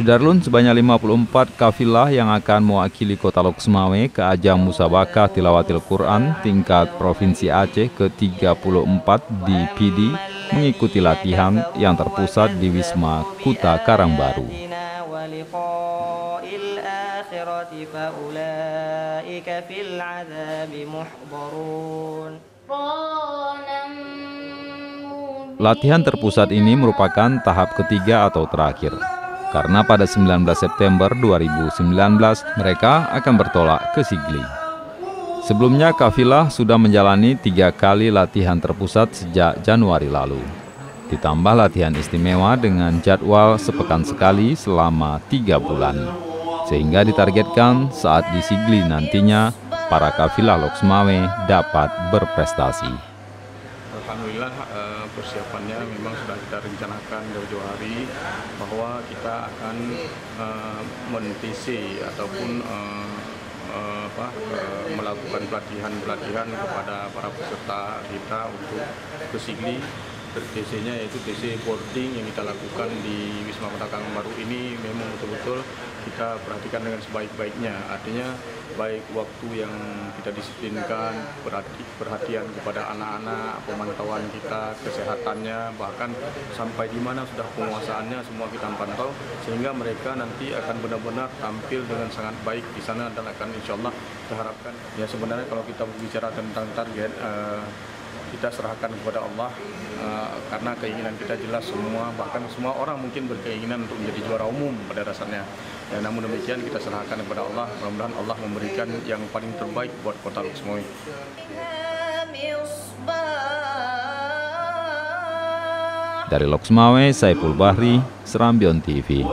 Sudarlun sebanyak 54 kafilah yang akan mewakili kota Loksmawe ke ajang musabakah tilawatil Quran tingkat Provinsi Aceh ke-34 di PD mengikuti latihan yang terpusat di Wisma Kuta Karangbaru. Latihan terpusat ini merupakan tahap ketiga atau terakhir karena pada 19 September 2019 mereka akan bertolak ke Sigli. Sebelumnya kafilah sudah menjalani tiga kali latihan terpusat sejak Januari lalu. Ditambah latihan istimewa dengan jadwal sepekan sekali selama tiga bulan. Sehingga ditargetkan saat di Sigli nantinya para kafilah Loksmawe dapat berprestasi. Alhamdulillah eh, persiapannya memang sudah kita rencanakan jauh-jauh hari bahwa kita akan uh, ataupun uh, uh, apa, melakukan pelatihan-pelatihan kepada para peserta kita untuk ke Sigli TC-nya yaitu TC boarding yang kita lakukan di Wisma Kota Baru ini memang betul-betul kita perhatikan dengan sebaik-baiknya. Artinya baik waktu yang kita disiplinkan, perhatian kepada anak-anak, pemantauan kita, kesehatannya, bahkan sampai di mana sudah penguasaannya semua kita pantau sehingga mereka nanti akan benar-benar tampil dengan sangat baik di sana dan akan insya Allah kita harapkan ya sebenarnya kalau kita berbicara tentang target uh, kita serahkan kepada Allah uh, karena keinginan kita jelas semua bahkan semua orang mungkin berkeinginan untuk menjadi juara umum pada dasarnya ya, namun demikian kita serahkan kepada Allah mudah-mudahan Allah memberikan yang paling terbaik buat kota Luxmoy dari Loksmawe, Saiful Bahri, Serambion TV.